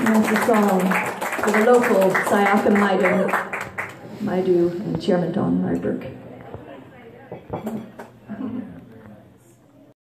And that's a song for the local Sayaka Maidu, Maidu and Chairman Don Ryberg.